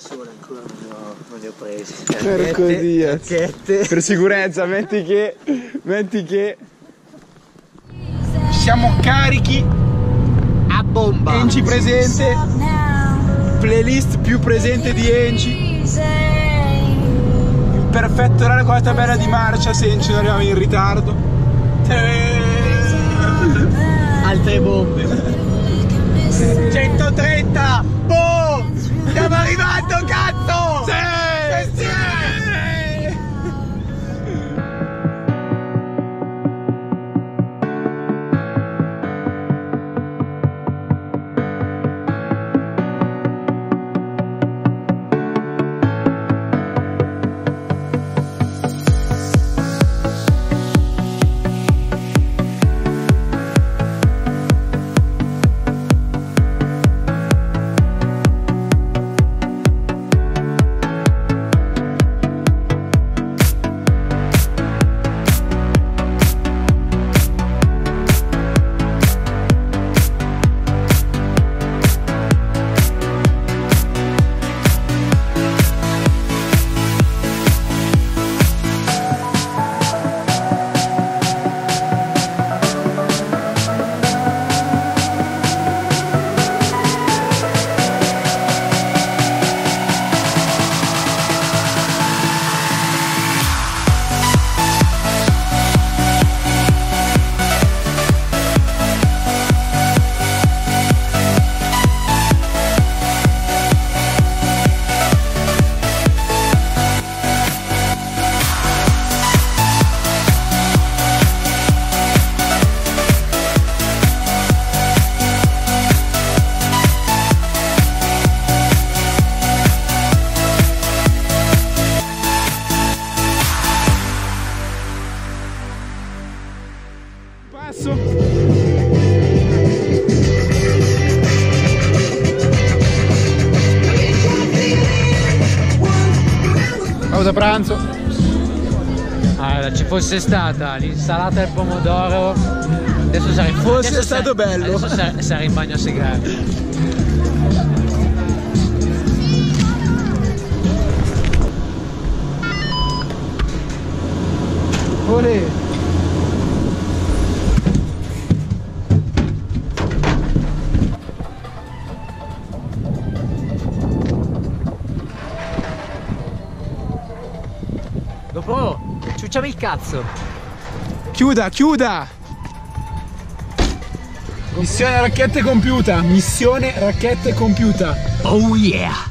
sole ancora non ho, non li ho presi. Porco Dio. Per sicurezza, metti che. Metti che. Siamo carichi. A bomba! Enci presente. Playlist più presente di Enci. Il perfetto orario con la tabella di marcia se Enci non arrivava in ritardo. Altre bombe. Passo. Pausa pranzo. Allora, ci fosse stata l'insalata al pomodoro, adesso sarei Fosse adesso stato bello. Adesso sarei, sarei in bagno a segare. Olè. Dopo, ciucciami il cazzo. Chiuda, chiuda. Missione racchette compiuta. Missione racchette compiuta. Oh yeah!